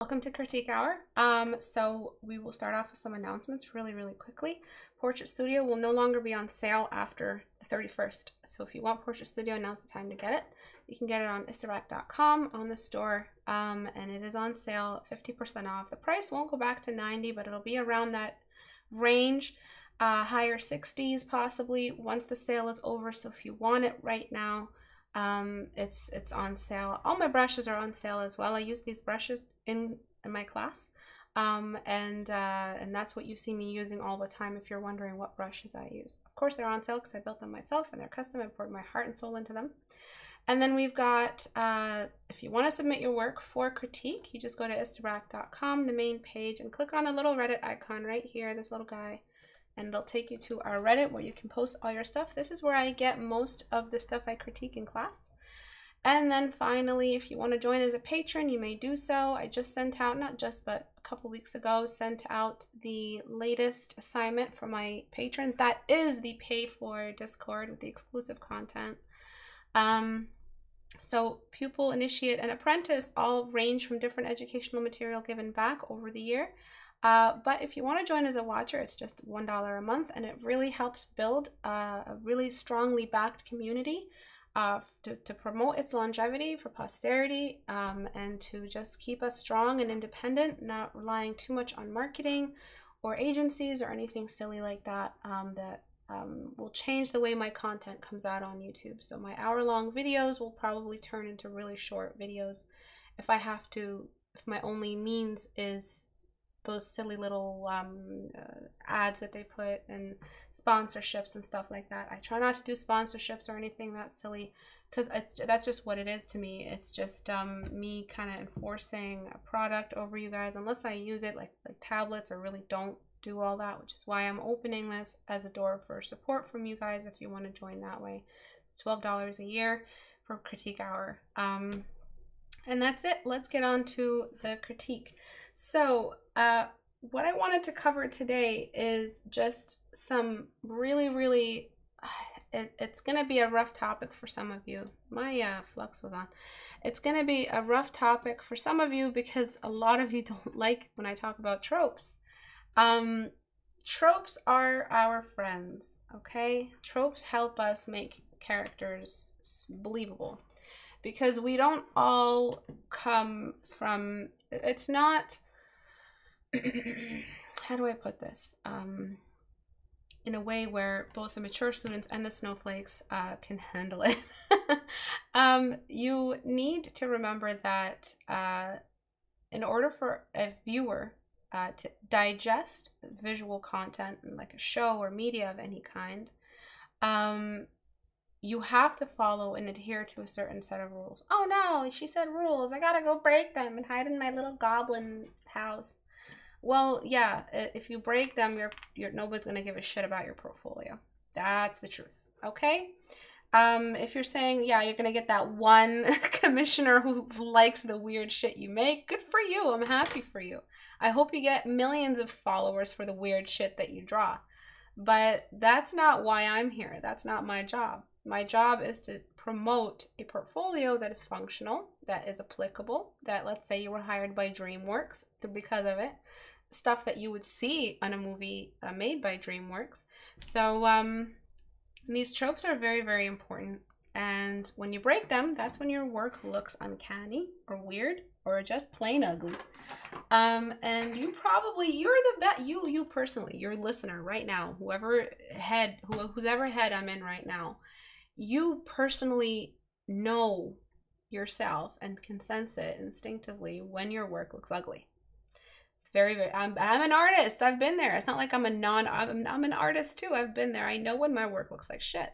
Welcome to Critique Hour. Um, so we will start off with some announcements really, really quickly. Portrait Studio will no longer be on sale after the 31st. So if you want Portrait Studio, now's the time to get it. You can get it on istebrak.com on the store, um, and it is on sale 50% off. The price won't go back to 90, but it'll be around that range, uh, higher 60s possibly once the sale is over. So if you want it right now, um, it's it's on sale. All my brushes are on sale as well. I use these brushes in, in my class. Um, and uh, and that's what you see me using all the time if you're wondering what brushes I use. Of course, they're on sale because I built them myself and they're custom. I poured my heart and soul into them. And then we've got, uh, if you want to submit your work for critique, you just go to istebrak.com, the main page, and click on the little Reddit icon right here, this little guy and it'll take you to our Reddit where you can post all your stuff. This is where I get most of the stuff I critique in class. And then finally, if you want to join as a patron, you may do so. I just sent out, not just, but a couple weeks ago, sent out the latest assignment for my patrons. That is the pay for Discord with the exclusive content. Um, so pupil, initiate, and apprentice all range from different educational material given back over the year. Uh, but if you want to join as a watcher, it's just $1 a month, and it really helps build uh, a really strongly backed community uh, to, to promote its longevity for posterity um, and to just keep us strong and independent, not relying too much on marketing or agencies or anything silly like that um, that um, will change the way my content comes out on YouTube. So my hour long videos will probably turn into really short videos if I have to, if my only means is those silly little um, uh, ads that they put and sponsorships and stuff like that. I try not to do sponsorships or anything that silly because it's that's just what it is to me. It's just um, me kind of enforcing a product over you guys unless I use it like like tablets or really don't do all that, which is why I'm opening this as a door for support from you guys if you want to join that way. It's twelve dollars a year for critique hour. Um, and that's it. Let's get on to the critique. So, uh, what I wanted to cover today is just some really, really, it, it's going to be a rough topic for some of you. My uh, flux was on. It's going to be a rough topic for some of you because a lot of you don't like when I talk about tropes. Um, tropes are our friends, okay? Tropes help us make characters believable because we don't all come from, it's not how do I put this? Um, in a way where both the mature students and the snowflakes uh, can handle it. um, you need to remember that uh, in order for a viewer uh, to digest visual content, like a show or media of any kind, um, you have to follow and adhere to a certain set of rules. Oh no, she said rules. I gotta go break them and hide in my little goblin house. Well, yeah, if you break them, you're, you're nobody's gonna give a shit about your portfolio. That's the truth. Okay. Um, if you're saying, yeah, you're gonna get that one commissioner who likes the weird shit you make, good for you. I'm happy for you. I hope you get millions of followers for the weird shit that you draw. But that's not why I'm here. That's not my job. My job is to promote a portfolio that is functional, that is applicable, that let's say you were hired by DreamWorks because of it, stuff that you would see on a movie uh, made by DreamWorks. So um, these tropes are very, very important. And when you break them, that's when your work looks uncanny or weird or just plain ugly. Um, and you probably you're the best you you personally, your listener right now, whoever head who ever head I'm in right now, you personally know yourself and can sense it instinctively when your work looks ugly. It's very, very, I'm, I'm an artist. I've been there. It's not like I'm a non, I'm, I'm an artist too. I've been there. I know when my work looks like shit.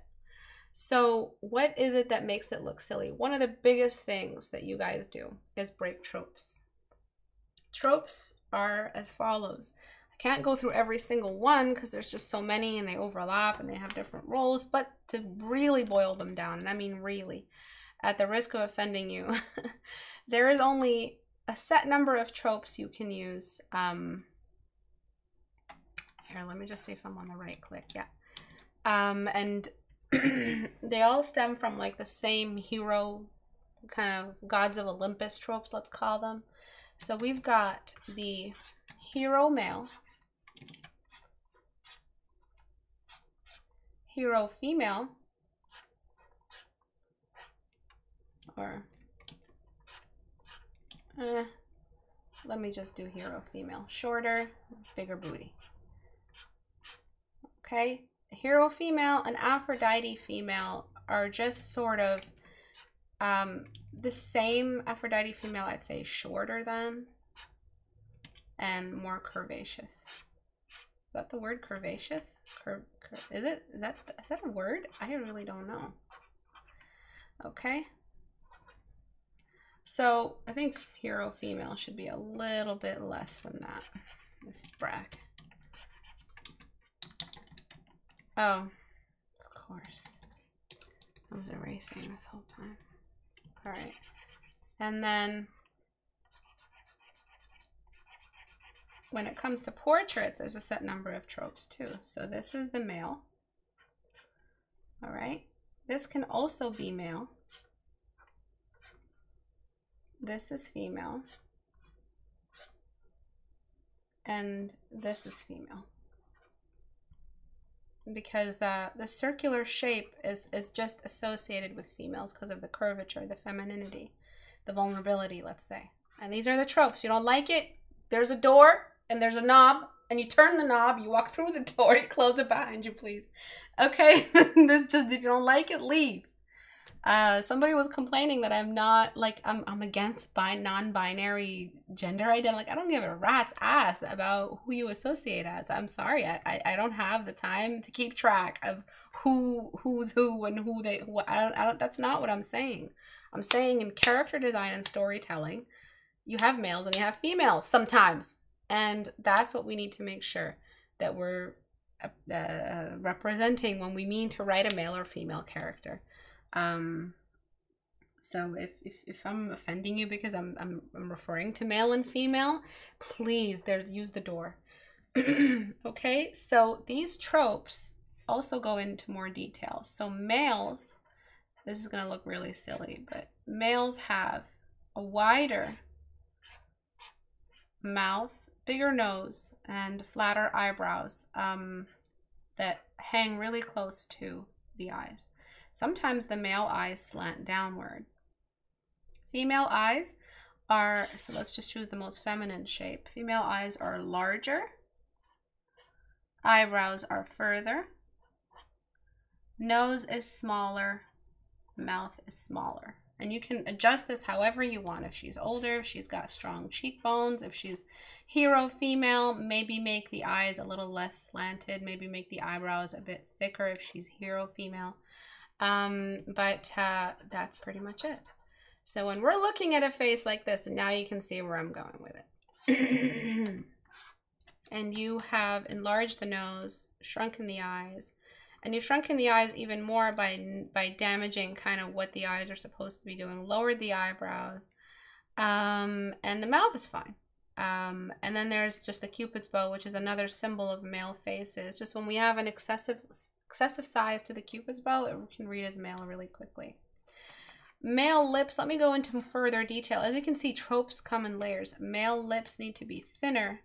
So, what is it that makes it look silly? One of the biggest things that you guys do is break tropes. Tropes are as follows. I can't go through every single one because there's just so many and they overlap and they have different roles, but to really boil them down, and I mean really, at the risk of offending you, there is only a set number of tropes you can use. Um, here, let me just see if I'm on the right click. Yeah. Um, and they all stem from like the same hero kind of gods of Olympus tropes, let's call them. So we've got the hero male, hero female, or eh, let me just do hero female. Shorter, bigger booty. Okay, hero female and Aphrodite female are just sort of um, the same Aphrodite female, I'd say shorter than and more curvaceous. Is that the word curvaceous? Cur, cur is it? Is that is that a word? I really don't know. Okay. So I think hero female should be a little bit less than that. This bracket. Oh, of course. I was erasing this whole time. All right. And then when it comes to portraits, there's a set number of tropes too. So this is the male. All right. This can also be male. This is female. And this is female because uh, the circular shape is, is just associated with females because of the curvature, the femininity, the vulnerability, let's say. And these are the tropes. You don't like it? There's a door and there's a knob and you turn the knob, you walk through the door, you close it behind you, please. Okay? this just, if you don't like it, leave. Uh, somebody was complaining that I'm not like I'm I'm against bi non-binary gender identity. Like I don't give a rat's ass about who you associate as. I'm sorry, I, I, I don't have the time to keep track of who who's who and who they. Who, I don't I don't. That's not what I'm saying. I'm saying in character design and storytelling, you have males and you have females sometimes, and that's what we need to make sure that we're uh, uh representing when we mean to write a male or female character. Um, so if, if, if I'm offending you because I'm, I'm, I'm referring to male and female, please there's use the door. okay, so these tropes also go into more detail. So males, this is gonna look really silly, but males have a wider mouth, bigger nose, and flatter eyebrows um, that hang really close to the eyes. Sometimes the male eyes slant downward. Female eyes are, so let's just choose the most feminine shape. Female eyes are larger. Eyebrows are further. Nose is smaller. Mouth is smaller. And you can adjust this however you want. If she's older, if she's got strong cheekbones, if she's hero female, maybe make the eyes a little less slanted, maybe make the eyebrows a bit thicker if she's hero female. Um, but uh, that's pretty much it. So when we're looking at a face like this, and now you can see where I'm going with it. and you have enlarged the nose, shrunken the eyes, and you've shrunken the eyes even more by by damaging kind of what the eyes are supposed to be doing. Lowered the eyebrows, um, and the mouth is fine. Um, and then there's just the cupid's bow, which is another symbol of male faces. Just when we have an excessive excessive size to the cupid's bow, it can read as male really quickly. Male lips, let me go into further detail. As you can see, tropes come in layers. Male lips need to be thinner,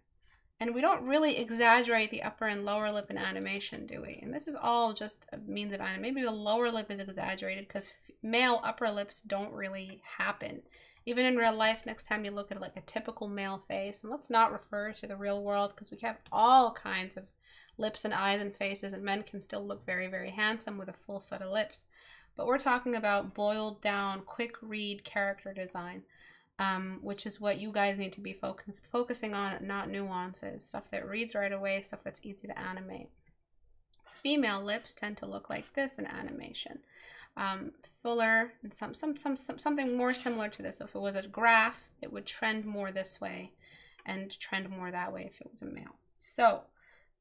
and we don't really exaggerate the upper and lower lip in animation, do we? And this is all just a means of animation. Maybe the lower lip is exaggerated because male upper lips don't really happen. Even in real life, next time you look at like a typical male face, and let's not refer to the real world because we have all kinds of lips and eyes and faces, and men can still look very, very handsome with a full set of lips. But we're talking about boiled down, quick read character design, um, which is what you guys need to be focus focusing on, not nuances. Stuff that reads right away, stuff that's easy to animate. Female lips tend to look like this in animation. Um, fuller and some, some, some, some, something more similar to this. So if it was a graph, it would trend more this way and trend more that way if it was a male. So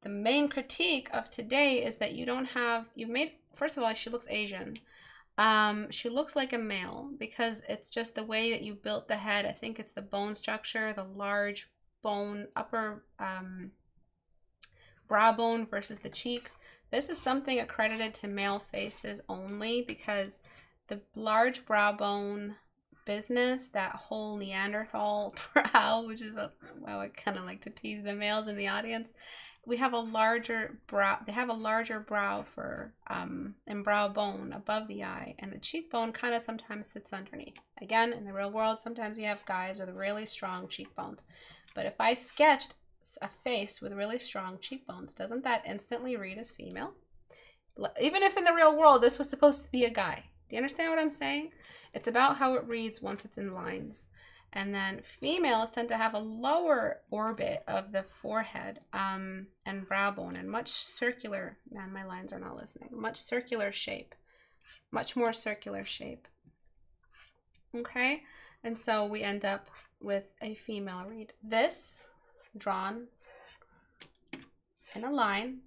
the main critique of today is that you don't have, you've made, first of all, she looks Asian. Um, she looks like a male because it's just the way that you built the head. I think it's the bone structure, the large bone, upper um, brow bone versus the cheek. This is something accredited to male faces only because the large brow bone, business, that whole Neanderthal brow, which is a wow, I kind of like to tease the males in the audience. We have a larger brow. They have a larger brow for um, and brow bone above the eye, and the cheekbone kind of sometimes sits underneath. Again, in the real world, sometimes you have guys with really strong cheekbones. But if I sketched a face with really strong cheekbones, doesn't that instantly read as female? Even if in the real world this was supposed to be a guy. Do you understand what I'm saying? It's about how it reads once it's in lines. And then females tend to have a lower orbit of the forehead um, and brow bone and much circular, man, my lines are not listening, much circular shape, much more circular shape. Okay, and so we end up with a female read. This drawn in a line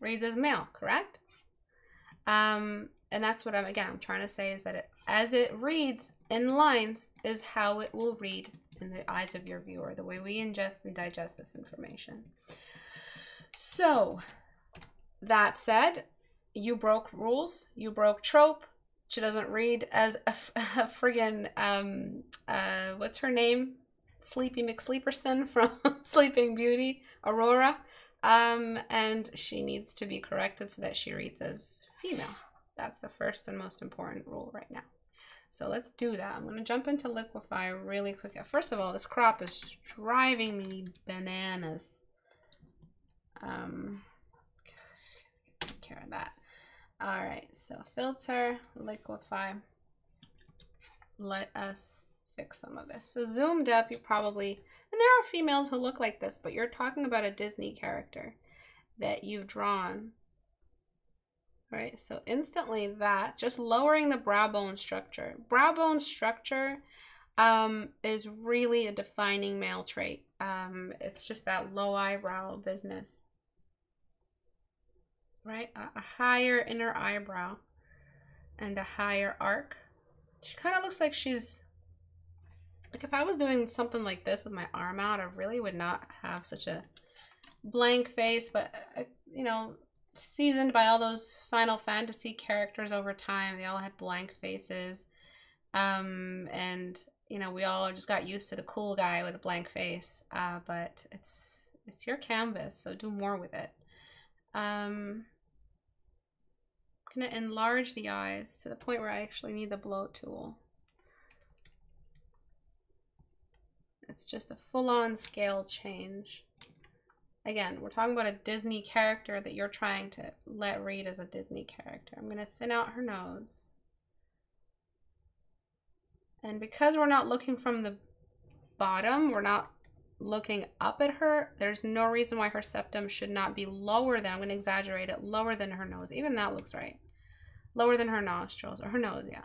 reads as male, correct? Um, and that's what I'm, again, I'm trying to say is that it, as it reads in lines is how it will read in the eyes of your viewer, the way we ingest and digest this information. So that said, you broke rules, you broke trope. She doesn't read as a, a friggin', um, uh, what's her name? Sleepy McSleeperson from Sleeping Beauty, Aurora. Um, and she needs to be corrected so that she reads as female. That's the first and most important rule right now. So let's do that. I'm going to jump into Liquify really quick. First of all, this crop is driving me bananas. Um, take care of that. All right, so filter, Liquify. Let us fix some of this. So zoomed up, you probably, and there are females who look like this, but you're talking about a Disney character that you've drawn right? So instantly that, just lowering the brow bone structure. Brow bone structure um, is really a defining male trait. Um, it's just that low eyebrow business, right? A, a higher inner eyebrow and a higher arc. She kind of looks like she's, like if I was doing something like this with my arm out, I really would not have such a blank face, but, uh, you know, seasoned by all those Final Fantasy characters over time. They all had blank faces. Um, and you know, we all just got used to the cool guy with a blank face. Uh, but it's it's your canvas, so do more with it. Um, I'm gonna enlarge the eyes to the point where I actually need the bloat tool. It's just a full-on scale change. Again, we're talking about a Disney character that you're trying to let read as a Disney character. I'm going to thin out her nose. And because we're not looking from the bottom, we're not looking up at her, there's no reason why her septum should not be lower than, I'm going to exaggerate it, lower than her nose. Even that looks right. Lower than her nostrils, or her nose, yeah.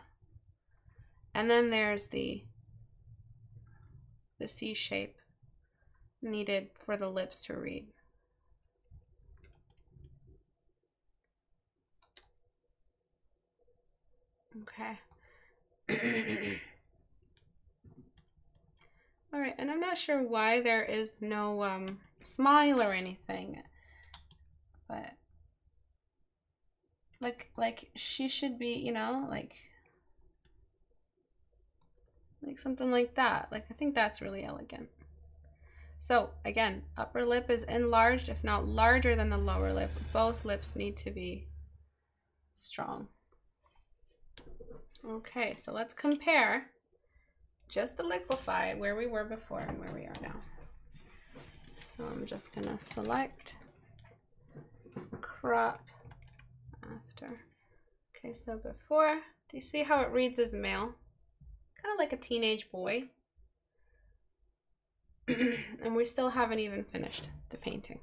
And then there's the, the C shape needed for the lips to read. Okay. All right, and I'm not sure why there is no um, smile or anything, but like like she should be, you know, like like something like that. Like I think that's really elegant. So again, upper lip is enlarged, if not larger than the lower lip. Both lips need to be strong. Okay, so let's compare just the liquify where we were before and where we are now. So I'm just gonna select crop after. Okay, so before, do you see how it reads as male? Kind of like a teenage boy. and we still haven't even finished the painting.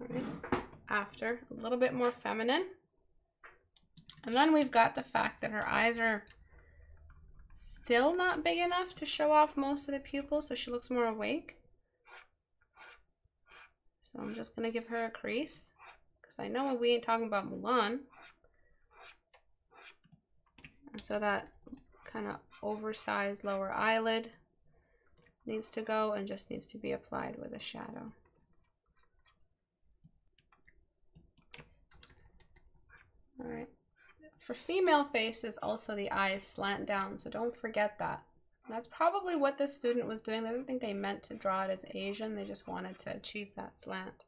All right. After, a little bit more feminine. And then we've got the fact that her eyes are still not big enough to show off most of the pupils, so she looks more awake. So I'm just going to give her a crease, because I know we ain't talking about Mulan. And so that kind of oversized lower eyelid needs to go and just needs to be applied with a shadow. All right, for female faces, also the eyes slant down, so don't forget that. That's probably what this student was doing. I don't think they meant to draw it as Asian. They just wanted to achieve that slant.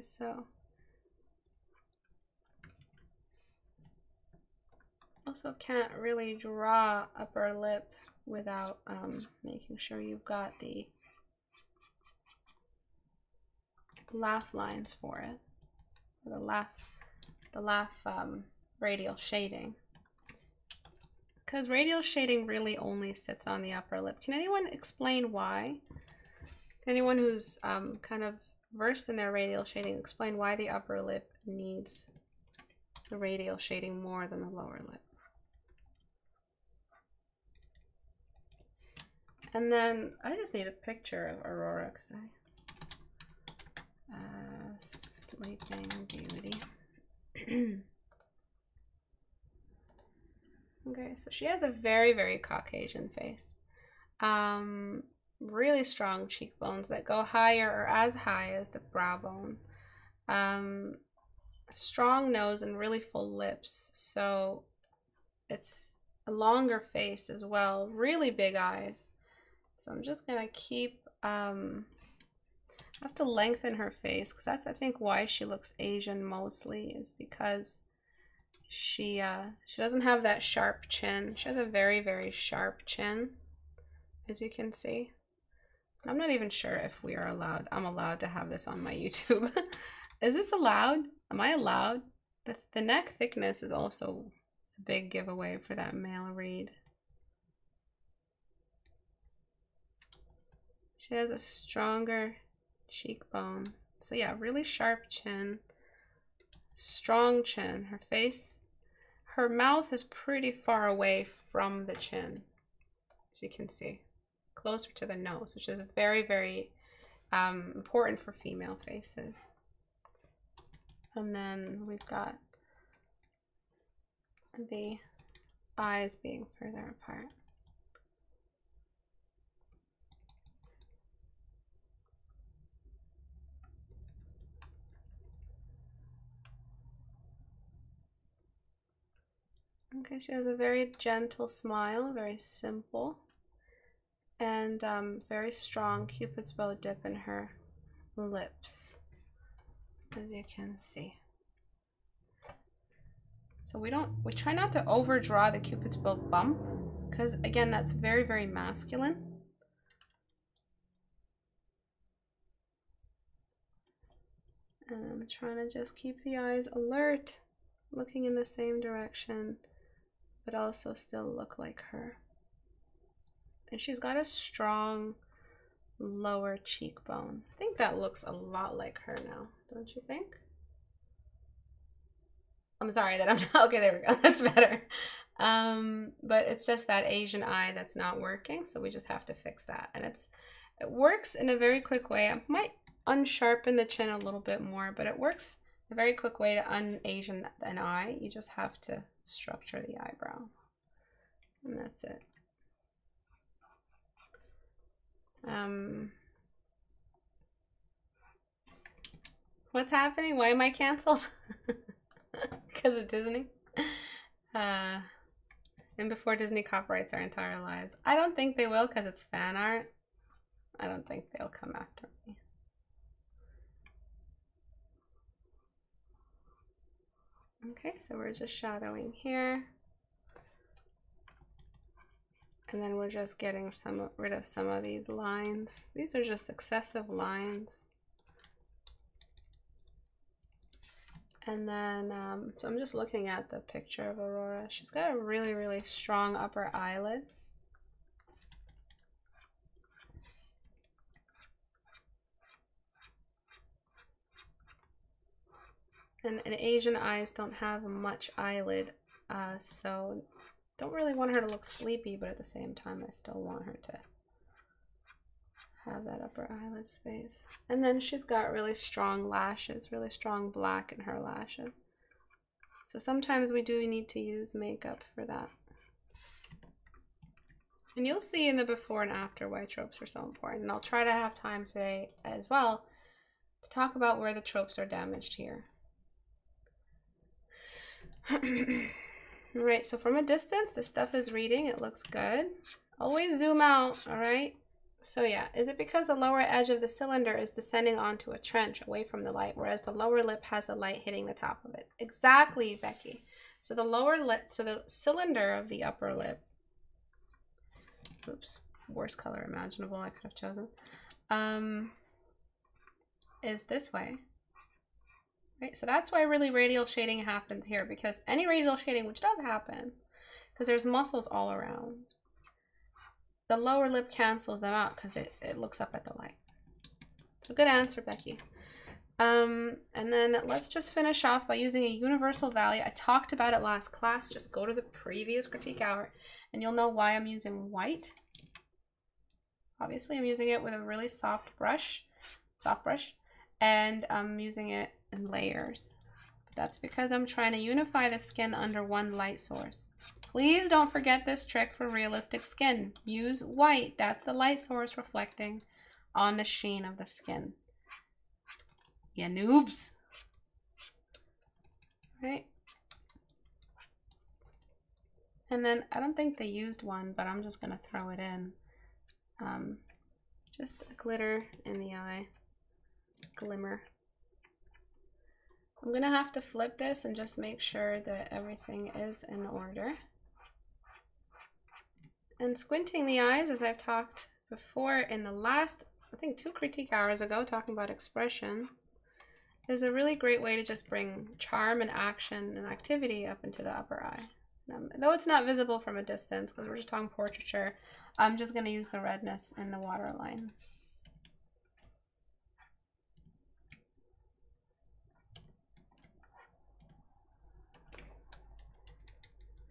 So also can't really draw upper lip without um, making sure you've got the laugh lines for it. The laugh, the laugh um, radial shading. Because radial shading really only sits on the upper lip. Can anyone explain why? Anyone who's um, kind of versed in their radial shading, explain why the upper lip needs the radial shading more than the lower lip. And then I just need a picture of Aurora because I uh, Sleeping Beauty. okay, so she has a very very Caucasian face. Um, really strong cheekbones that go higher or as high as the brow bone. Um, strong nose and really full lips. So it's a longer face as well. Really big eyes. So I'm just going to keep, um, I have to lengthen her face because that's, I think, why she looks Asian mostly is because she, uh, she doesn't have that sharp chin. She has a very, very sharp chin, as you can see. I'm not even sure if we are allowed. I'm allowed to have this on my YouTube. is this allowed? Am I allowed? The, the neck thickness is also a big giveaway for that male read. She has a stronger cheekbone. So yeah, really sharp chin. Strong chin. Her face, her mouth is pretty far away from the chin, as you can see closer to the nose, which is very, very um, important for female faces. And then we've got the eyes being further apart. Okay, she has a very gentle smile, very simple and um, very strong cupid's bow dip in her lips as you can see. So we don't we try not to overdraw the cupid's bow bump because again that's very very masculine. And I'm trying to just keep the eyes alert looking in the same direction but also still look like her and she's got a strong lower cheekbone. I think that looks a lot like her now, don't you think? I'm sorry that I'm not, okay, there we go, that's better. Um, but it's just that Asian eye that's not working, so we just have to fix that. And it's it works in a very quick way. I might unsharpen the chin a little bit more, but it works a very quick way to un-Asian an eye. You just have to structure the eyebrow. And that's it. Um, what's happening? Why am I canceled? Because of Disney? Uh, and before Disney copyrights our entire lives. I don't think they will because it's fan art. I don't think they'll come after me. Okay, so we're just shadowing here. And then we're just getting some rid of some of these lines. These are just excessive lines. And then, um, so I'm just looking at the picture of Aurora. She's got a really, really strong upper eyelid. And, and Asian eyes don't have much eyelid, uh, so don't really want her to look sleepy, but at the same time, I still want her to have that upper eyelid space. And then she's got really strong lashes, really strong black in her lashes. So sometimes we do need to use makeup for that. And you'll see in the before and after why tropes are so important. And I'll try to have time today as well to talk about where the tropes are damaged here. right, so from a distance, the stuff is reading. It looks good. Always zoom out, all right? So yeah, is it because the lower edge of the cylinder is descending onto a trench away from the light, whereas the lower lip has the light hitting the top of it? Exactly, Becky. So the lower lip, so the cylinder of the upper lip, oops, worst color imaginable I could have chosen, um, is this way. Right, so that's why really radial shading happens here, because any radial shading, which does happen, because there's muscles all around, the lower lip cancels them out because it, it looks up at the light. So good answer, Becky. Um, and then let's just finish off by using a universal value. I talked about it last class. Just go to the previous critique hour and you'll know why I'm using white. Obviously, I'm using it with a really soft brush, soft brush, and I'm using it in layers. That's because I'm trying to unify the skin under one light source. Please don't forget this trick for realistic skin. Use white. That's the light source reflecting on the sheen of the skin. Yeah, noobs. Right. And then I don't think they used one, but I'm just going to throw it in. Um, just a glitter in the eye. Glimmer. I'm going to have to flip this and just make sure that everything is in order. And squinting the eyes, as I've talked before in the last, I think two critique hours ago, talking about expression, is a really great way to just bring charm and action and activity up into the upper eye. Um, though it's not visible from a distance, because we're just talking portraiture, I'm just going to use the redness in the waterline.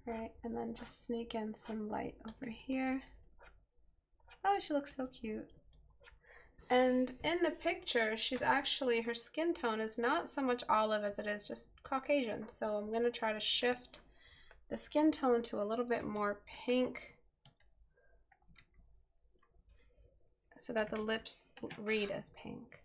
Right, and then just sneak in some light over here. Oh, she looks so cute. And in the picture, she's actually, her skin tone is not so much olive as it is just Caucasian. So I'm going to try to shift the skin tone to a little bit more pink so that the lips read as pink.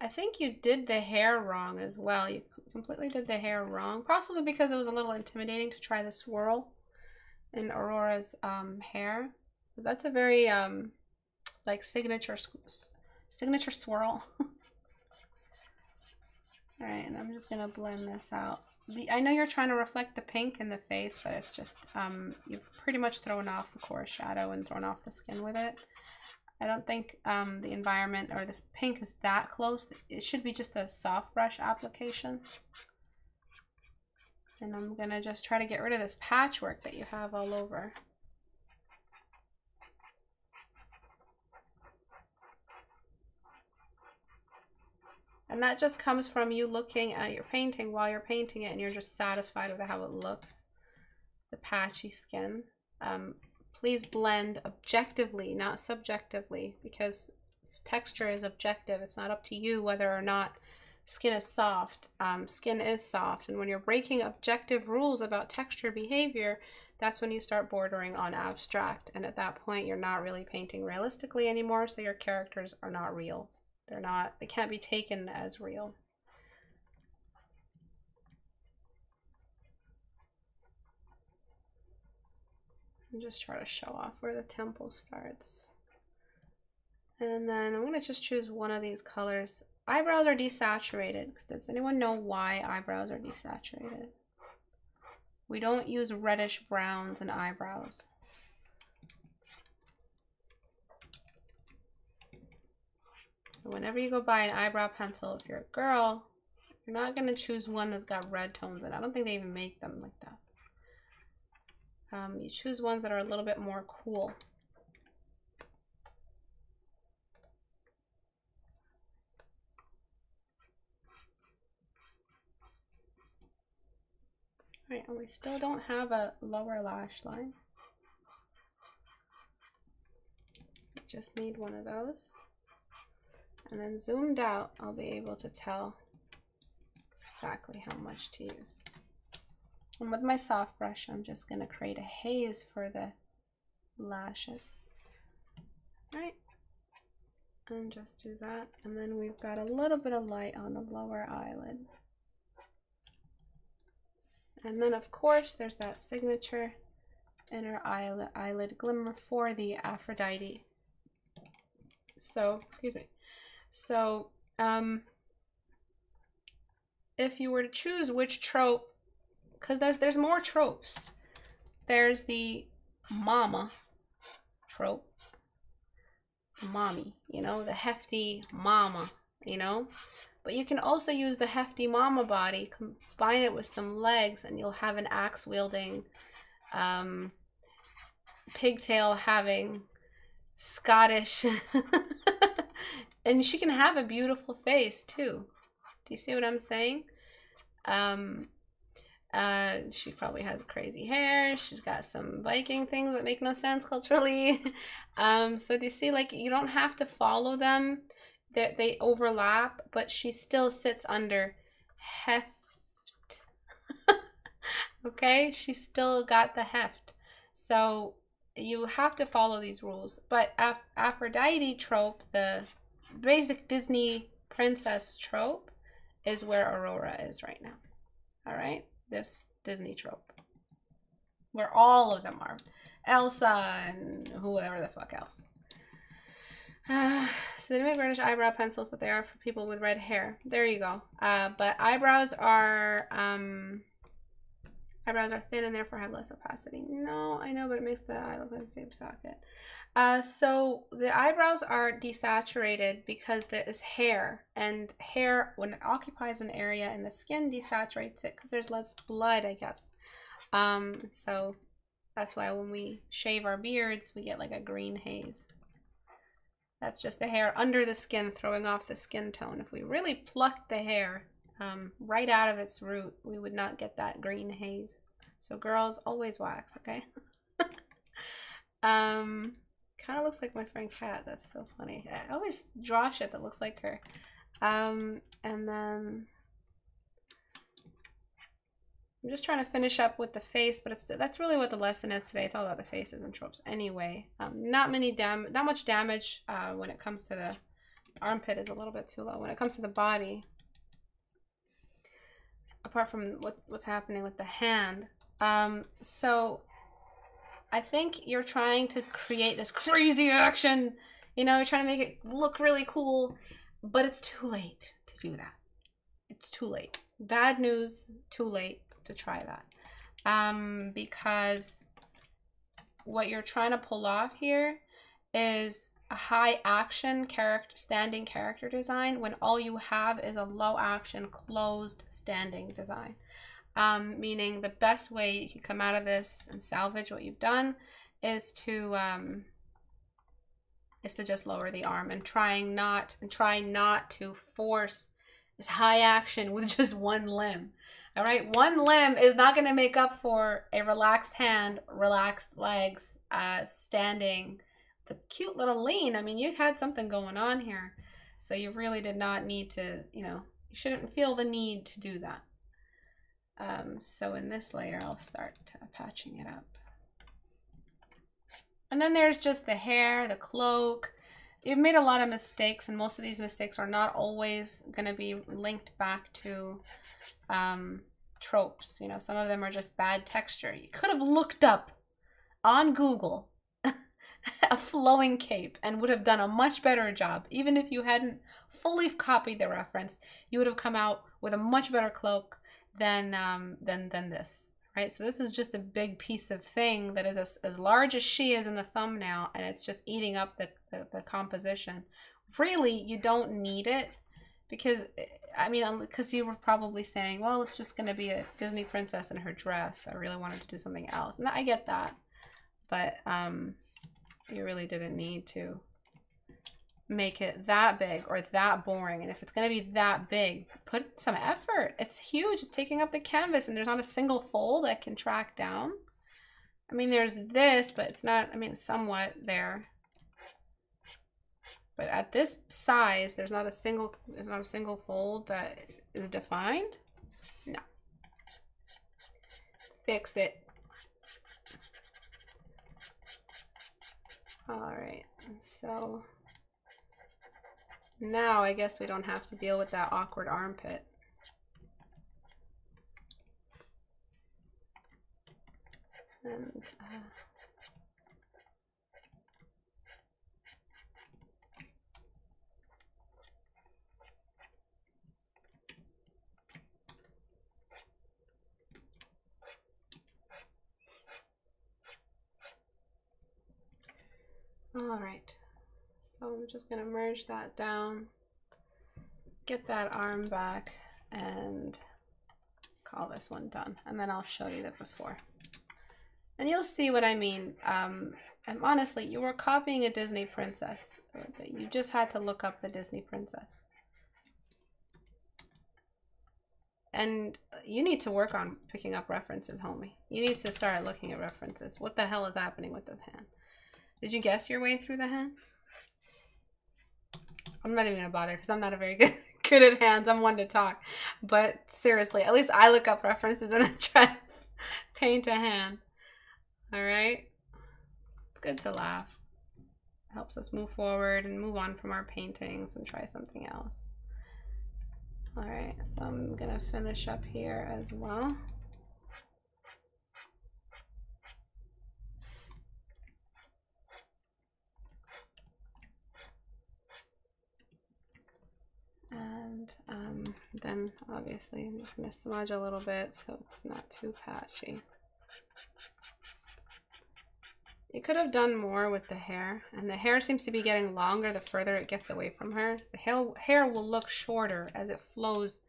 I think you did the hair wrong as well. You completely did the hair wrong, possibly because it was a little intimidating to try the swirl in Aurora's um, hair. But that's a very um, like signature signature swirl. All right, and I'm just gonna blend this out. The, I know you're trying to reflect the pink in the face, but it's just um, you've pretty much thrown off the core shadow and thrown off the skin with it. I don't think um, the environment or this pink is that close. It should be just a soft brush application. And I'm going to just try to get rid of this patchwork that you have all over. And that just comes from you looking at your painting while you're painting it and you're just satisfied with how it looks. The patchy skin. Um, please blend objectively, not subjectively, because texture is objective. It's not up to you whether or not skin is soft. Um, skin is soft. And when you're breaking objective rules about texture behavior, that's when you start bordering on abstract. And at that point, you're not really painting realistically anymore, so your characters are not real. They're not, they can't be taken as real. And just try to show off where the temple starts. And then I'm going to just choose one of these colors. Eyebrows are desaturated. Does anyone know why eyebrows are desaturated? We don't use reddish browns in eyebrows. So whenever you go buy an eyebrow pencil, if you're a girl, you're not going to choose one that's got red tones in it. I don't think they even make them like that. Um, you choose ones that are a little bit more cool. All right, and we still don't have a lower lash line. just need one of those. And then zoomed out, I'll be able to tell exactly how much to use. And with my soft brush, I'm just going to create a haze for the lashes. All right. And just do that. And then we've got a little bit of light on the lower eyelid. And then of course there's that signature inner eyelid, eyelid glimmer for the Aphrodite. So, excuse me. So, um, if you were to choose which trope, because there's there's more tropes. There's the mama trope, mommy, you know, the hefty mama, you know. But you can also use the hefty mama body, combine it with some legs, and you'll have an axe wielding, um, pigtail having Scottish. and she can have a beautiful face too. Do you see what I'm saying? Um, uh, she probably has crazy hair. She's got some Viking things that make no sense culturally. um, so do you see, like, you don't have to follow them. They they overlap, but she still sits under heft. okay, She still got the heft. So you have to follow these rules. But Af Aphrodite trope, the basic Disney princess trope, is where Aurora is right now. All right, this Disney trope, where all of them are, Elsa and whoever the fuck else. Uh, so they make reddish eyebrow pencils, but they are for people with red hair. There you go. Uh, but eyebrows are um, eyebrows are thin and therefore have less opacity. No, I know, but it makes the eye look like a same socket. Uh, so the eyebrows are desaturated because there is hair, and hair, when it occupies an area in the skin, desaturates it because there's less blood, I guess. Um, so that's why when we shave our beards, we get like a green haze. That's just the hair under the skin throwing off the skin tone. If we really plucked the hair um, right out of its root, we would not get that green haze. So girls, always wax, okay? um, kind of looks like my friend Kat. That's so funny. I always draw shit that looks like her. Um, and then I'm just trying to finish up with the face, but it's that's really what the lesson is today. It's all about the faces and tropes anyway. Um, not many dam, not much damage uh, when it comes to the armpit is a little bit too low. When it comes to the body, apart from what what's happening with the hand. Um, so I think you're trying to create this crazy action. You know, you're trying to make it look really cool, but it's too late to do that. It's too late. Bad news, too late to try that. Um, because what you're trying to pull off here is a high action character standing character design when all you have is a low action closed standing design um, meaning the best way you can come out of this and salvage what you've done is to um, is to just lower the arm and trying not and try not to force this high action with just one limb. All right, one limb is not going to make up for a relaxed hand, relaxed legs, uh, standing, the cute little lean. I mean, you had something going on here, so you really did not need to. You know, you shouldn't feel the need to do that. Um, so in this layer, I'll start patching it up. And then there's just the hair, the cloak. You've made a lot of mistakes, and most of these mistakes are not always going to be linked back to um, tropes. You know, some of them are just bad texture. You could have looked up on Google a flowing cape and would have done a much better job. Even if you hadn't fully copied the reference, you would have come out with a much better cloak than um, than than this, right? So this is just a big piece of thing that is as, as large as she is in the thumbnail, and it's just eating up the, the, the composition. Really, you don't need it because I mean, because you were probably saying, well, it's just going to be a Disney princess in her dress. I really wanted to do something else, and I get that, but um, you really didn't need to make it that big or that boring. And if it's going to be that big, put some effort. It's huge. It's taking up the canvas and there's not a single fold I can track down. I mean, there's this, but it's not, I mean, somewhat there. But at this size, there's not a single there's not a single fold that is defined. No. Fix it. All right. So now I guess we don't have to deal with that awkward armpit. And uh, All right, so I'm just gonna merge that down, get that arm back, and call this one done. And then I'll show you the before. And you'll see what I mean. Um, and honestly, you were copying a Disney princess. You just had to look up the Disney princess. And you need to work on picking up references, homie. You need to start looking at references. What the hell is happening with this hand? Did you guess your way through the hand? I'm not even gonna bother because I'm not a very good good at hands. I'm one to talk. But seriously, at least I look up references when I try to paint a hand. Alright? It's good to laugh. It helps us move forward and move on from our paintings and try something else. Alright, so I'm gonna finish up here as well. And um, then obviously I'm just going to smudge a little bit so it's not too patchy. You could have done more with the hair, and the hair seems to be getting longer the further it gets away from her. The hair, hair will look shorter as it flows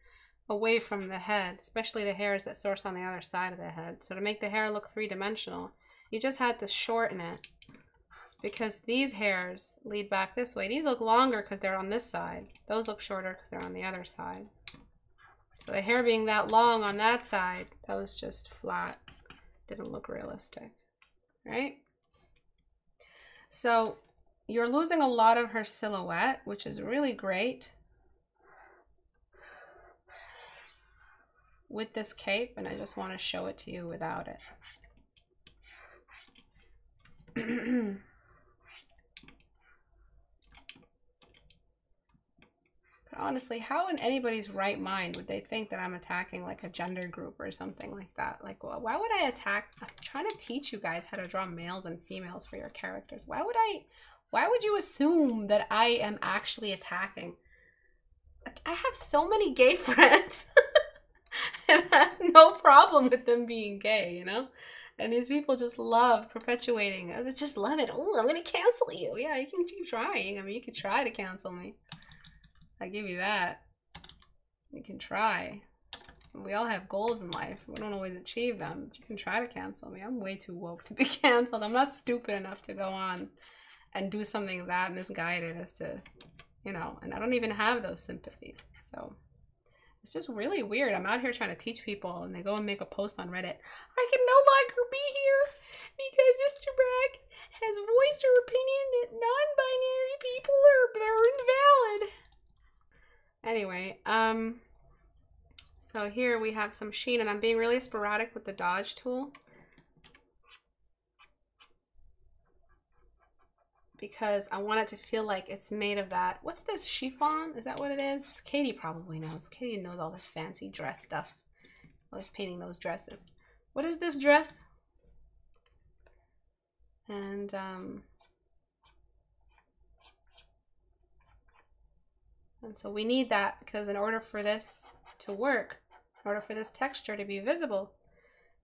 away from the head, especially the hairs that source on the other side of the head. So to make the hair look three-dimensional, you just had to shorten it because these hairs lead back this way. These look longer because they're on this side. Those look shorter because they're on the other side. So the hair being that long on that side, that was just flat. Didn't look realistic, right? So you're losing a lot of her silhouette, which is really great. With this cape, and I just want to show it to you without it. honestly, how in anybody's right mind would they think that I'm attacking like a gender group or something like that? Like, why would I attack? I'm trying to teach you guys how to draw males and females for your characters. Why would I? Why would you assume that I am actually attacking? I have so many gay friends. and I have no problem with them being gay, you know? And these people just love perpetuating. Uh, they just love it. Oh, I'm going to cancel you. Yeah, you can keep trying. I mean, you could try to cancel me. I give you that. You can try. We all have goals in life. We don't always achieve them. But you can try to cancel me. I'm way too woke to be canceled. I'm not stupid enough to go on and do something that misguided as to, you know, and I don't even have those sympathies. So it's just really weird. I'm out here trying to teach people and they go and make a post on Reddit. I can no longer be here because Istebrak has voiced her opinion that non-binary people are, are invalid. Anyway, um, so here we have some sheen, and I'm being really sporadic with the dodge tool. Because I want it to feel like it's made of that. What's this, chiffon? Is that what it is? Katie probably knows. Katie knows all this fancy dress stuff. Always painting those dresses. What is this dress? And, um, And so we need that because in order for this to work, in order for this texture to be visible,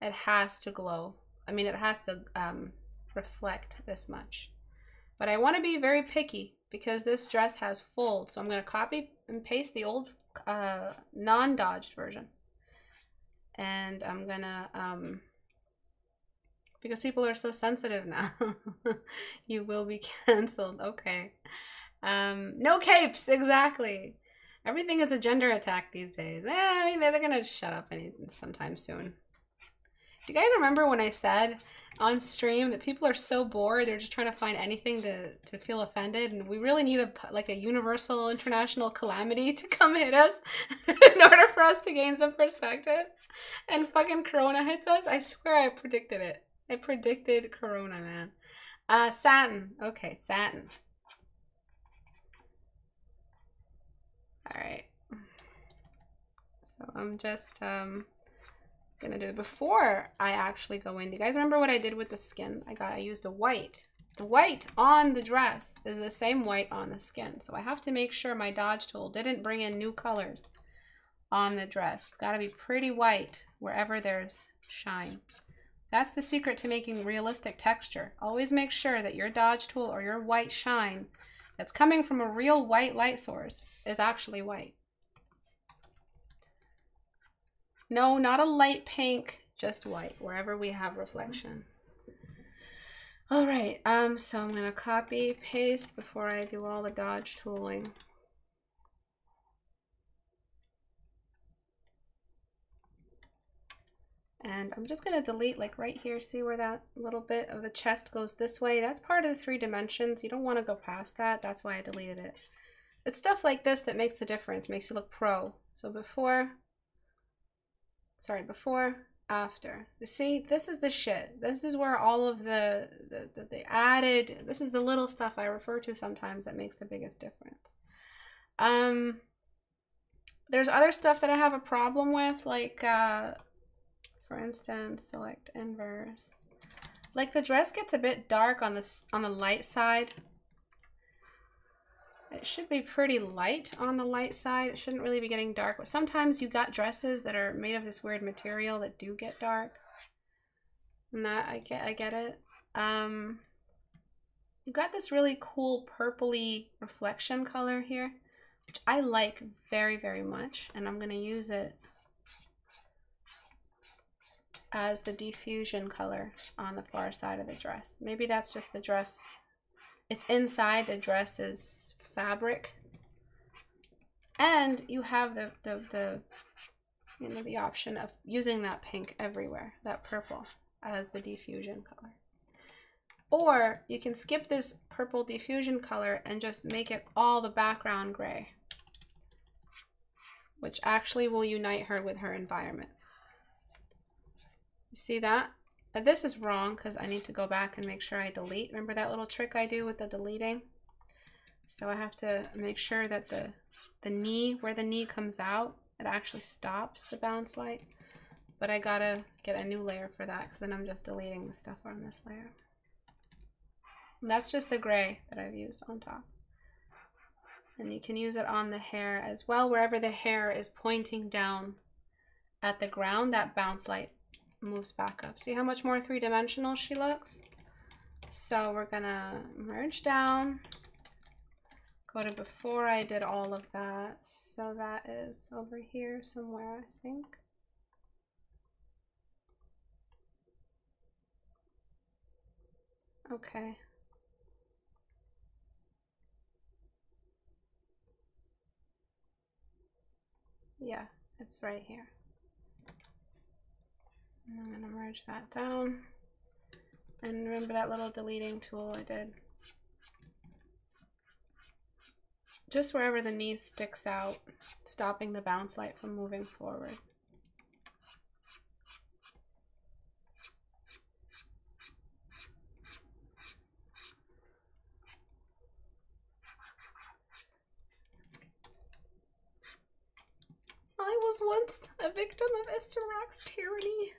it has to glow. I mean, it has to um, reflect this much. But I want to be very picky because this dress has fold. So I'm going to copy and paste the old uh, non-dodged version. And I'm going to, um, because people are so sensitive now, you will be canceled. Okay. Um, no capes, exactly. Everything is a gender attack these days. Eh, I mean, they're, gonna shut up any sometime soon. Do you guys remember when I said on stream that people are so bored they're just trying to find anything to, to feel offended and we really need a like a universal international calamity to come hit us in order for us to gain some perspective and fucking corona hits us i swear i predicted it i predicted corona man uh satin okay satin all right so i'm just um gonna do it before I actually go in. Do you guys remember what I did with the skin? I got I used a white. The white on the dress is the same white on the skin. So I have to make sure my dodge tool didn't bring in new colors on the dress. It's got to be pretty white wherever there's shine. That's the secret to making realistic texture. Always make sure that your dodge tool or your white shine that's coming from a real white light source is actually white. No, not a light pink, just white, wherever we have reflection. All right, um, so I'm gonna copy, paste before I do all the dodge tooling. And I'm just gonna delete like right here, see where that little bit of the chest goes this way? That's part of the three dimensions. You don't wanna go past that. That's why I deleted it. It's stuff like this that makes the difference, makes you look pro. So before, sorry, before, after. See, this is the shit. This is where all of the, the, the, the added, this is the little stuff I refer to sometimes that makes the biggest difference. Um, there's other stuff that I have a problem with, like, uh, for instance, select inverse. Like the dress gets a bit dark on the, on the light side. It should be pretty light on the light side. It shouldn't really be getting dark, but sometimes you got dresses that are made of this weird material that do get dark. And that, I get, I get it. Um, you've got this really cool purpley reflection color here, which I like very, very much. And I'm going to use it as the diffusion color on the far side of the dress. Maybe that's just the dress. It's inside the dress is fabric. And you have the, the, the, you know, the option of using that pink everywhere, that purple, as the diffusion color. Or you can skip this purple diffusion color and just make it all the background gray, which actually will unite her with her environment. You see that? Uh, this is wrong because I need to go back and make sure I delete. Remember that little trick I do with the deleting? So I have to make sure that the, the knee, where the knee comes out, it actually stops the bounce light. But I gotta get a new layer for that because then I'm just deleting the stuff on this layer. And that's just the gray that I've used on top. And you can use it on the hair as well. Wherever the hair is pointing down at the ground, that bounce light moves back up. See how much more three-dimensional she looks? So we're gonna merge down, go to before I did all of that. So that is over here somewhere, I think. Okay. Yeah, it's right here. And I'm gonna merge that down. And remember that little deleting tool I did? Just wherever the knee sticks out, stopping the bounce light from moving forward. I was once a victim of Istebrak's tyranny,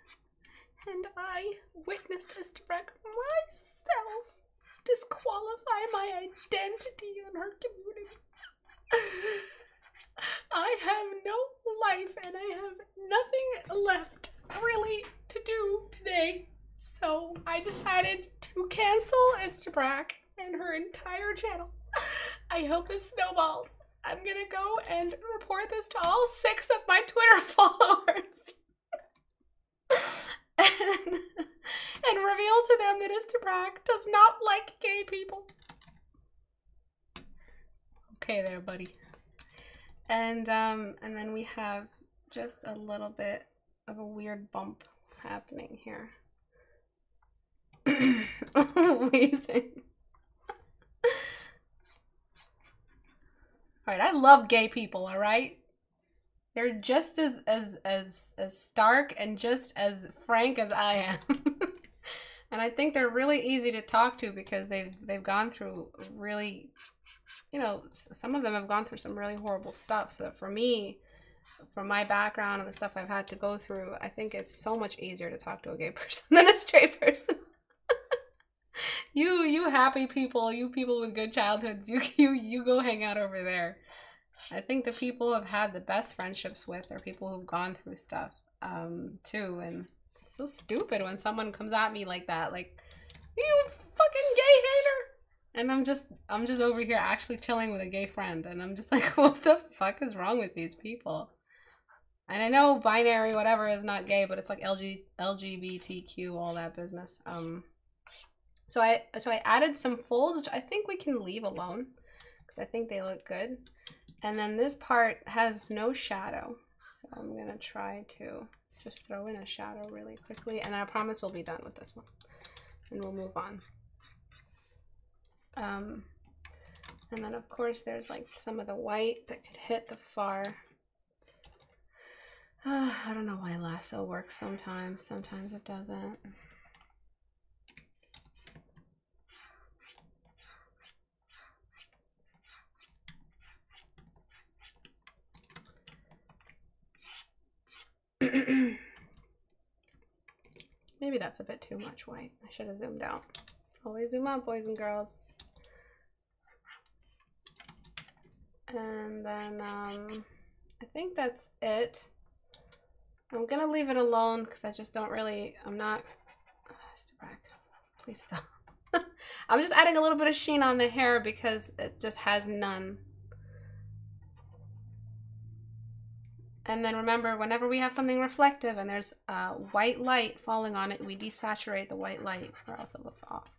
and I witnessed Istebrak myself disqualify my identity in her community. I have no life and I have nothing left really to do today. So I decided to cancel Esterbrack and her entire channel. I hope this snowballs. I'm gonna go and report this to all six of my Twitter followers. and, and reveal to them that Istebrak does not like gay people. Okay there, buddy. And um and then we have just a little bit of a weird bump happening here? Wheezing. All right, I love gay people, all right? They're just as as as as stark and just as frank as I am. and I think they're really easy to talk to because they've they've gone through really you know, some of them have gone through some really horrible stuff. So for me, from my background and the stuff I've had to go through, I think it's so much easier to talk to a gay person than a straight person. You you happy people, you people with good childhoods, you you you go hang out over there. I think the people I've had the best friendships with are people who've gone through stuff um, too, and it's so stupid when someone comes at me like that, like you fucking gay hater, and I'm just I'm just over here actually chilling with a gay friend, and I'm just like, what the fuck is wrong with these people? And I know binary whatever is not gay, but it's like LG LGBTQ all that business. Um, so I so I added some folds, which I think we can leave alone because I think they look good. And then this part has no shadow. So I'm going to try to just throw in a shadow really quickly. And I promise we'll be done with this one. And we'll move on. Um, and then of course there's like some of the white that could hit the far. Uh, I don't know why lasso works sometimes. Sometimes it doesn't. Maybe that's a bit too much white. I should have zoomed out. Always zoom out, boys and girls. And then um, I think that's it. I'm gonna leave it alone because I just don't really, I'm not, oh, please stop. I'm just adding a little bit of sheen on the hair because it just has none. And then remember, whenever we have something reflective and there's uh, white light falling on it, we desaturate the white light or else it looks off.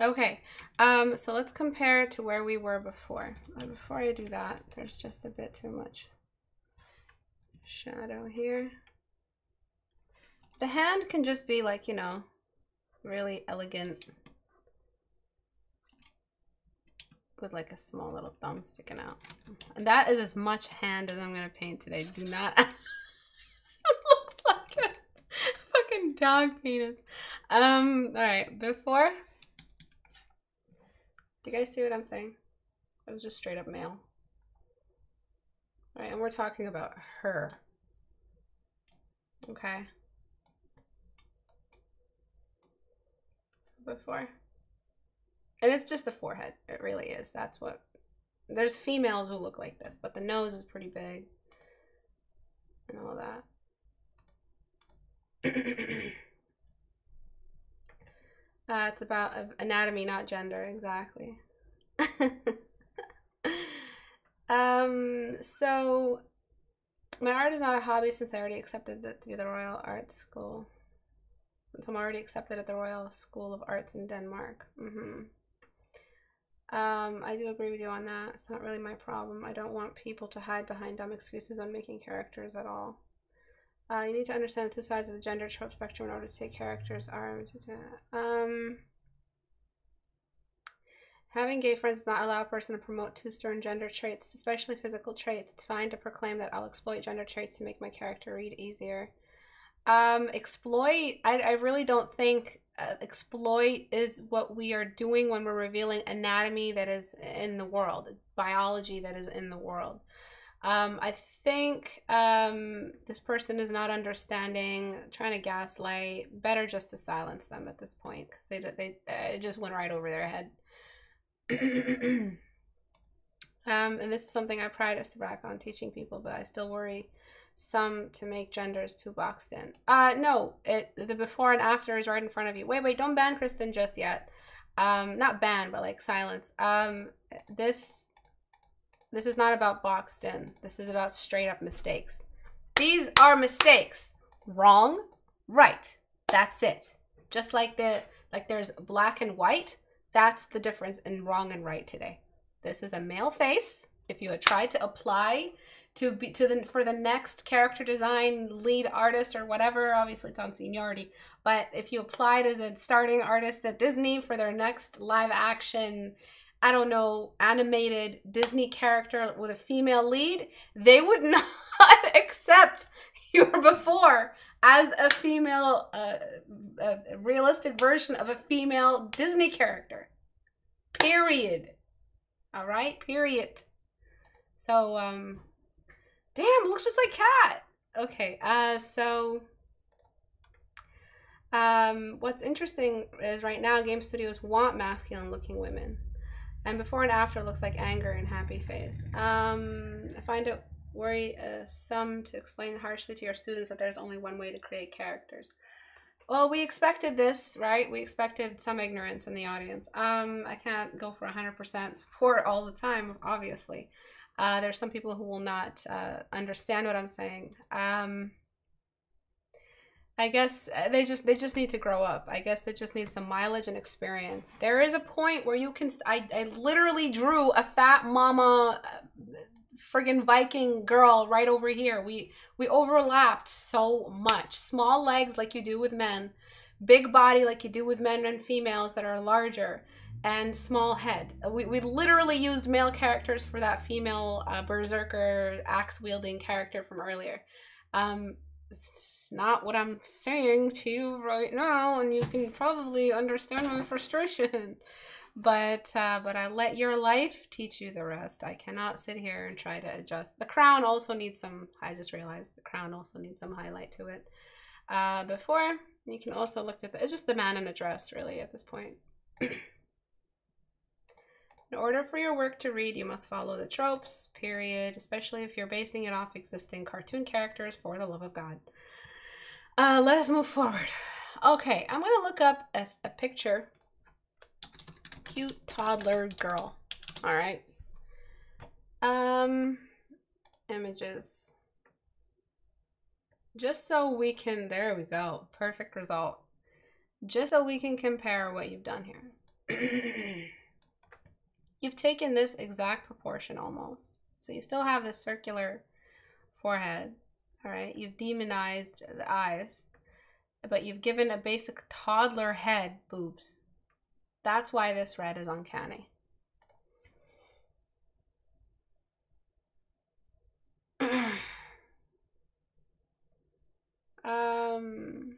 Okay, um, so let's compare to where we were before. Uh, before I do that, there's just a bit too much shadow here. The hand can just be like, you know, really elegant with like a small little thumb sticking out. And that is as much hand as I'm gonna paint today. Do not looks like a fucking dog penis. Um, alright, before do you guys see what I'm saying? It was just straight up male. Alright, and we're talking about her. Okay. So before. And it's just the forehead. It really is. That's what. There's females who look like this, but the nose is pretty big. And all that. uh, it's about anatomy, not gender, exactly. um, so, my art is not a hobby since I already accepted to be the Royal Art School. Since I'm already accepted at the Royal School of Arts in Denmark. Mm -hmm. Um, I do agree with you on that. It's not really my problem. I don't want people to hide behind dumb excuses on making characters at all. Uh, you need to understand the two sides of the gender trope spectrum in order to take characters are. Um, having gay friends does not allow a person to promote two stern gender traits, especially physical traits. It's fine to proclaim that I'll exploit gender traits to make my character read easier. Um, exploit, I, I really don't think uh, exploit is what we are doing when we're revealing anatomy that is in the world, biology that is in the world. Um, I think um, this person is not understanding, trying to gaslight. Better just to silence them at this point because they they it just went right over their head. um, and this is something I pride us back on teaching people, but I still worry some to make genders too boxed in. Uh, no, it the before and after is right in front of you. Wait, wait, don't ban Kristen just yet. Um, not ban, but like silence. Um, this this is not about boxed in. This is about straight up mistakes. These are mistakes. Wrong, right. That's it. Just like the like there's black and white. That's the difference in wrong and right today. This is a male face. If you had tried to apply to be to the for the next character design lead artist or whatever. Obviously, it's on seniority, but if you applied as a starting artist at Disney for their next live action, I don't know, animated Disney character with a female lead, they would not accept your before as a female, uh, a realistic version of a female Disney character. Period. All right, period. So, um, damn, looks just like Cat. Okay, uh, so, um, what's interesting is right now game studios want masculine looking women. And before and after looks like anger and happy face. Um, I find it worry uh, some to explain harshly to your students that there's only one way to create characters. Well, we expected this, right? We expected some ignorance in the audience. Um, I can't go for 100% support all the time, obviously. Uh, there's some people who will not uh, understand what I'm saying. Um, I guess uh, they just they just need to grow up. I guess they just need some mileage and experience. There is a point where you can. I I literally drew a fat mama uh, friggin' Viking girl right over here. We we overlapped so much. Small legs like you do with men, big body like you do with men and females that are larger, and small head. We, we literally used male characters for that female uh, berserker axe wielding character from earlier. Um, it's not what I'm saying to you right now, and you can probably understand my frustration but uh, but I let your life teach you the rest. I cannot sit here and try to adjust. The crown also needs some. I just realized the crown also needs some highlight to it. Uh, before you can also look at the. It's just the man in a dress, really, at this point. in order for your work to read, you must follow the tropes. Period. Especially if you're basing it off existing cartoon characters. For the love of God. Uh, let us move forward. Okay, I'm gonna look up a, a picture cute toddler girl. All right. Um, images. Just so we can, there we go. Perfect result. Just so we can compare what you've done here. you've taken this exact proportion almost. So you still have this circular forehead. All right. You've demonized the eyes, but you've given a basic toddler head boobs. That's why this red is uncanny. um...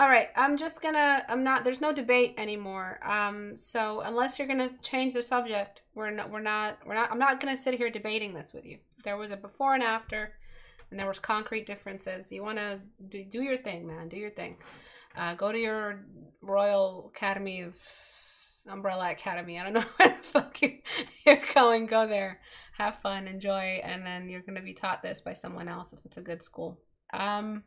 All right, I'm just gonna, I'm not, there's no debate anymore. Um, so unless you're gonna change the subject, we're not, we're not, we're not, I'm not gonna sit here debating this with you. There was a before and after and there was concrete differences. You want to do, do your thing, man. Do your thing. Uh, go to your Royal Academy of Umbrella Academy. I don't know where the fuck you're going. Go there, have fun, enjoy, and then you're gonna be taught this by someone else if it's a good school. Um.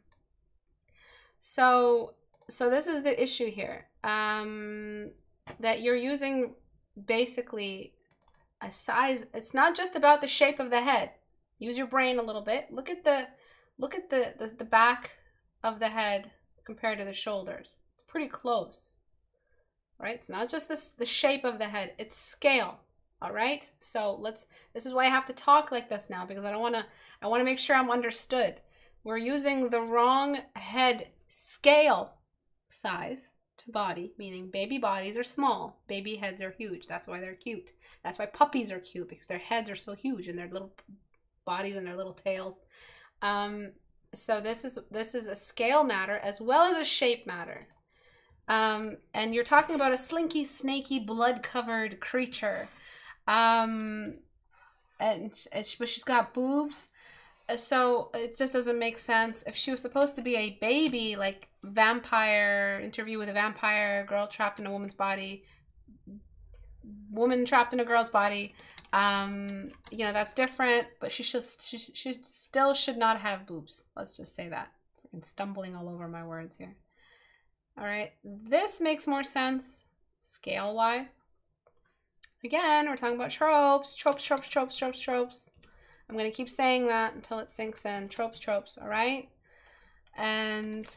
So so this is the issue here. Um, that you're using basically a size. It's not just about the shape of the head. Use your brain a little bit. Look at the look at the, the, the back of the head compared to the shoulders. It's pretty close. Right? It's not just this the shape of the head, it's scale. All right? So let's this is why I have to talk like this now because I don't want to I want to make sure I'm understood. We're using the wrong head scale size to body, meaning baby bodies are small, baby heads are huge. That's why they're cute. That's why puppies are cute because their heads are so huge and their little bodies and their little tails. Um, so this is this is a scale matter as well as a shape matter. Um, and you're talking about a slinky, snaky, blood-covered creature. Um, and, and she, but she's got boobs. Uh, so it just doesn't make sense. If she was supposed to be a baby, like vampire, interview with a vampire, girl trapped in a woman's body, woman trapped in a girl's body, um, you know, that's different, but she should she, she still should not have boobs. Let's just say that. I'm stumbling all over my words here. All right, this makes more sense scale wise. Again, we're talking about tropes, tropes, tropes, tropes, tropes, tropes. I'm going to keep saying that until it sinks in. Tropes, tropes, all right? And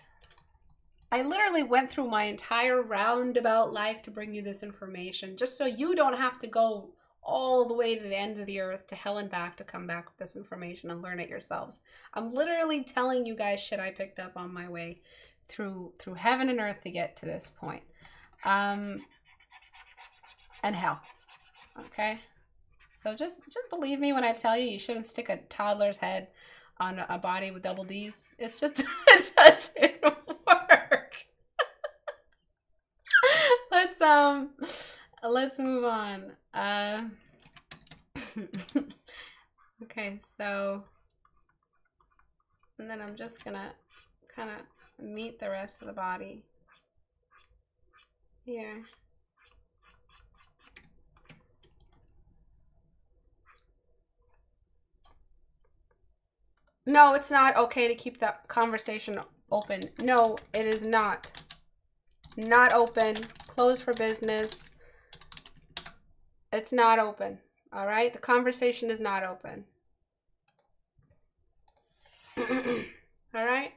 I literally went through my entire roundabout life to bring you this information, just so you don't have to go all the way to the ends of the earth to hell and back to come back with this information and learn it yourselves. I'm literally telling you guys shit I picked up on my way through through heaven and earth to get to this point. Um and hell. Okay? So just just believe me when I tell you you shouldn't stick a toddler's head on a body with double D's. It's just it doesn't work. let's um let's move on. Uh okay, so and then I'm just gonna kind of meet the rest of the body here. No, it's not okay to keep that conversation open. No, it is not. Not open. Closed for business. It's not open. All right? The conversation is not open. all right?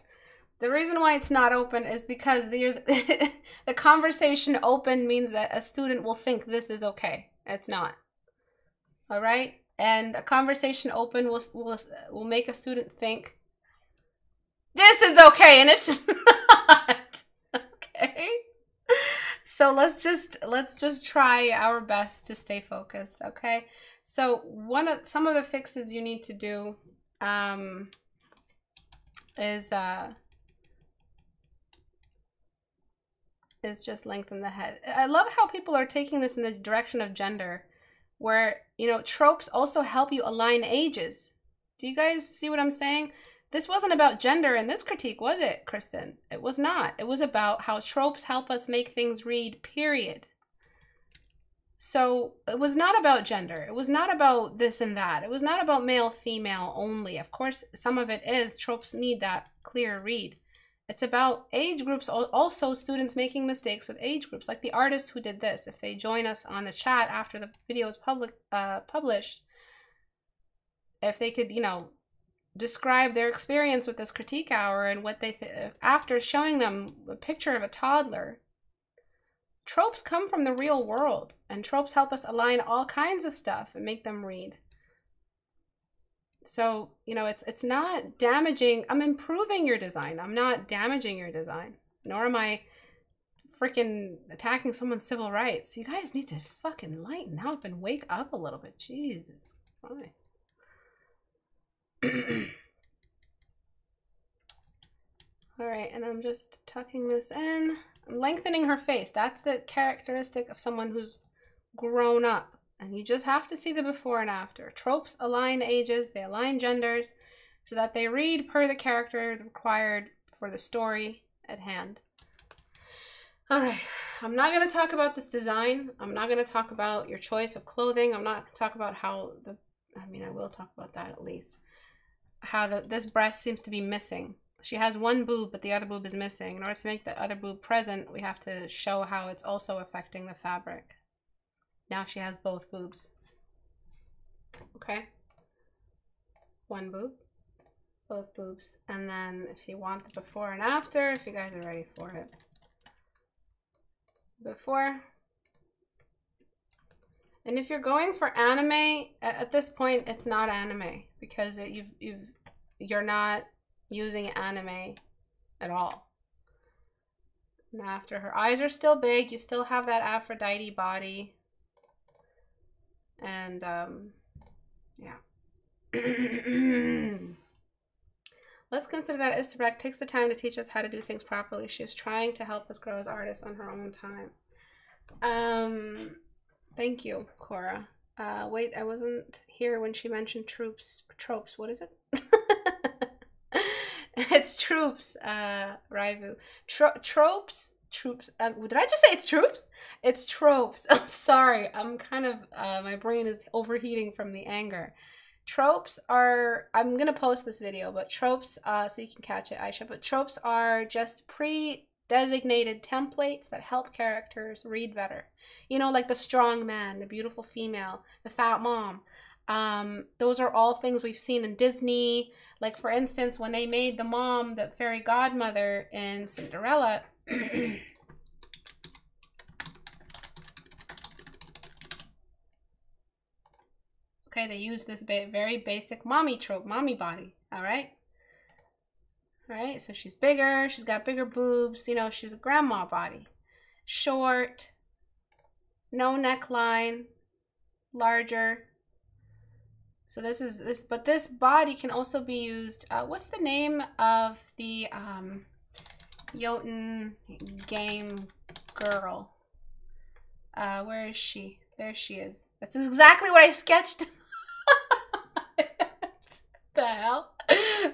The reason why it's not open is because there's the conversation open means that a student will think this is okay. It's not. All right? And a conversation open will will will make a student think this is okay and it's not. Okay? So let's just let's just try our best to stay focused okay? So one of some of the fixes you need to do um is uh is just lengthen the head. I love how people are taking this in the direction of gender where, you know, tropes also help you align ages. Do you guys see what I'm saying? This wasn't about gender in this critique, was it, Kristen? It was not. It was about how tropes help us make things read, period. So it was not about gender. It was not about this and that. It was not about male, female only. Of course, some of it is. Tropes need that clear read. It's about age groups, also students making mistakes with age groups, like the artist who did this. If they join us on the chat after the video is public, uh, published, if they could, you know, describe their experience with this critique hour and what they, th- after showing them a picture of a toddler, tropes come from the real world, and tropes help us align all kinds of stuff and make them read. So, you know, it's it's not damaging. I'm improving your design. I'm not damaging your design. Nor am I freaking attacking someone's civil rights. You guys need to fucking lighten up and wake up a little bit. Jesus Christ. All right, and I'm just tucking this in. I'm lengthening her face. That's the characteristic of someone who's grown up. And you just have to see the before and after. Tropes align ages, they align genders, so that they read per the character required for the story at hand. All right, I'm not going to talk about this design. I'm not going to talk about your choice of clothing. I'm not going to talk about how the, I mean, I will talk about that at least. How the, this breast seems to be missing. She has one boob, but the other boob is missing. In order to make the other boob present, we have to show how it's also affecting the fabric. Now she has both boobs. Okay. One boob, both boobs. And then if you want the before and after, if you guys are ready for it. Before. And if you're going for anime, at this point, it's not anime because you've, you've, you're not using anime at all. And after her eyes are still big, you still have that Aphrodite body. And um, yeah. Let's consider that Istebrak takes the time to teach us how to do things properly. She is trying to help us grow as artists on her own time. Um, thank you, Cora. Uh, wait, I wasn't here when she mentioned troops. Tropes. What is it? it's troops, uh, Raivu. Tro tropes troops. Um, did I just say it's troops? It's tropes. I'm sorry. I'm kind of, uh, my brain is overheating from the anger. Tropes are, I'm going to post this video, but tropes, uh, so you can catch it, Aisha, but tropes are just pre designated templates that help characters read better. You know, like the strong man, the beautiful female, the fat mom. Um, those are all things we've seen in Disney. Like, for instance, when they made the mom the fairy godmother in Cinderella, okay, they use this ba very basic mommy trope, mommy body. All right. All right, so she's bigger, she's got bigger boobs, you know, she's a grandma body. Short, no neckline, larger. So this is this, but this body can also be used. Uh, what's the name of the um, Jotun game girl? Uh, where is she? There she is. That's exactly what I sketched. the hell?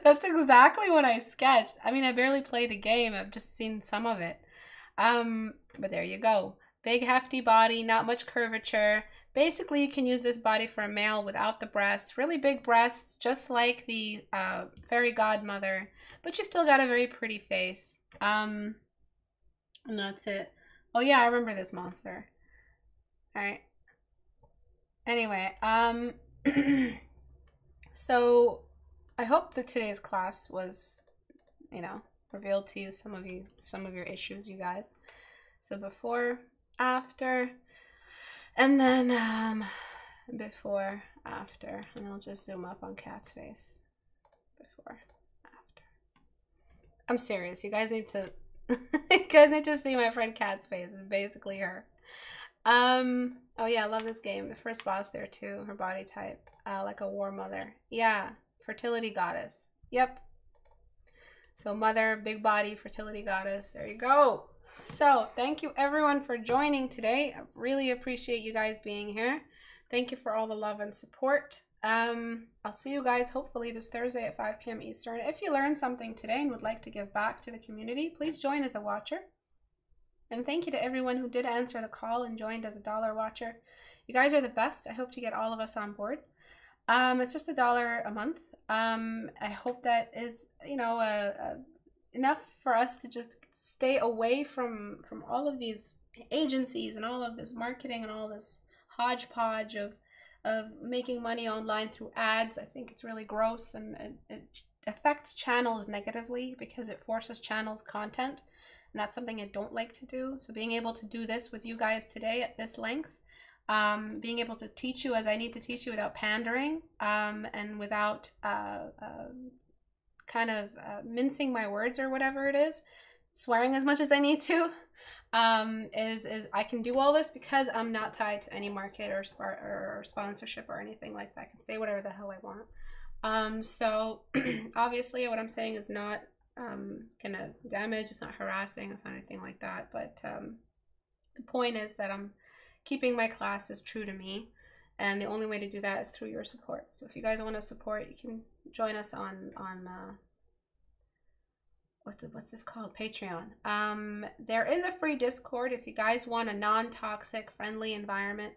That's exactly what I sketched. I mean, I barely played the game. I've just seen some of it. Um, but there you go. Big hefty body, not much curvature. Basically, you can use this body for a male without the breasts. Really big breasts, just like the uh, fairy godmother, but you still got a very pretty face. Um, and that's it. Oh yeah, I remember this monster. All right. Anyway, um, so I hope that today's class was, you know, revealed to you some of you some of your issues, you guys. So before, after, and then um, before, after, and I'll just zoom up on Cat's face. Before, after. I'm serious. You guys need to, you guys need to see my friend Cat's face. It's basically her. Um. Oh yeah, I love this game. The first boss there too. Her body type, uh, like a war mother. Yeah, fertility goddess. Yep. So mother, big body, fertility goddess. There you go. So thank you everyone for joining today. I really appreciate you guys being here. Thank you for all the love and support. Um, I'll see you guys hopefully this Thursday at 5 p.m. Eastern. If you learned something today and would like to give back to the community, please join as a watcher. And thank you to everyone who did answer the call and joined as a dollar watcher. You guys are the best. I hope to get all of us on board. Um, it's just a dollar a month. Um, I hope that is, you know, a, a enough for us to just stay away from from all of these agencies and all of this marketing and all this hodgepodge of of making money online through ads. I think it's really gross and it, it affects channels negatively because it forces channels content. And that's something I don't like to do. So being able to do this with you guys today at this length, um, being able to teach you as I need to teach you without pandering um, and without uh, uh, kind of uh, mincing my words or whatever it is, swearing as much as I need to, um, is is I can do all this because I'm not tied to any market or or sponsorship or anything like that. I can say whatever the hell I want. Um, so obviously, what I'm saying is not um, gonna damage. It's not harassing. It's not anything like that. But um, the point is that I'm keeping my classes true to me. And the only way to do that is through your support. So if you guys want to support, you can join us on on uh, what's what's this called? Patreon. Um there is a free discord if you guys want a non-toxic friendly environment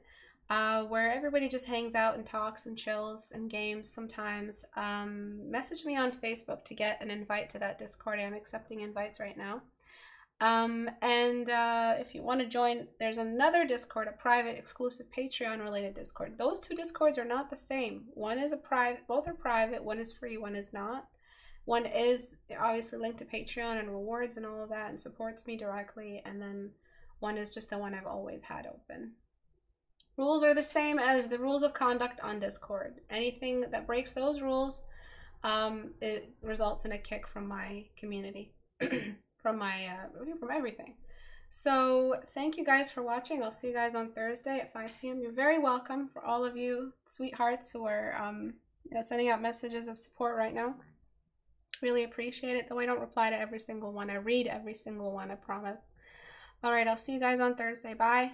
uh, where everybody just hangs out and talks and chills and games sometimes. Um, message me on facebook to get an invite to that discord. I'm accepting invites right now. Um, and uh, if you want to join there's another discord a private exclusive patreon related discord. Those two discords are not the same. One is a private both are private one is free one is not one is obviously linked to Patreon and rewards and all of that and supports me directly. And then one is just the one I've always had open. Rules are the same as the rules of conduct on Discord. Anything that breaks those rules, um, it results in a kick from my community, from my uh, from everything. So thank you guys for watching. I'll see you guys on Thursday at 5 p.m. You're very welcome for all of you sweethearts who are um, you know, sending out messages of support right now. Really appreciate it, though I don't reply to every single one. I read every single one, I promise. All right, I'll see you guys on Thursday. Bye.